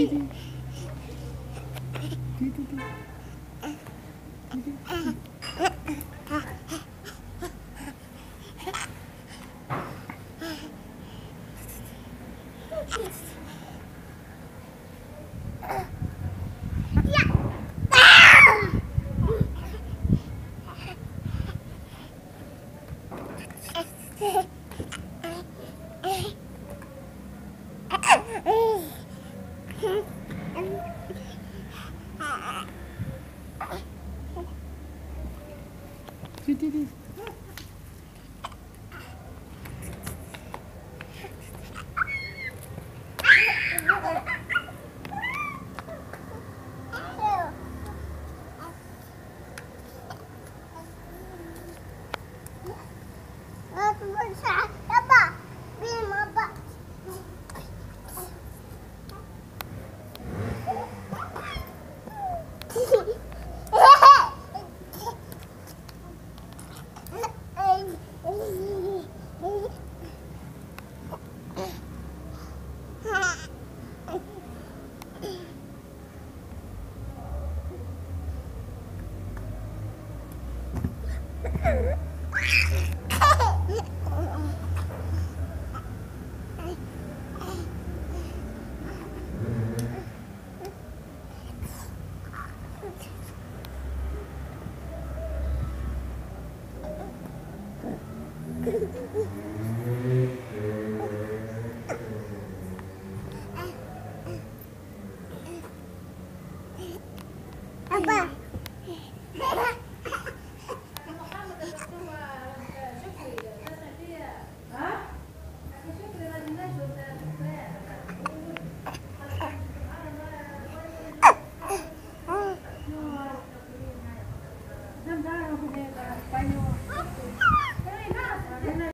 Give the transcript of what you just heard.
Yeah. You 爸爸。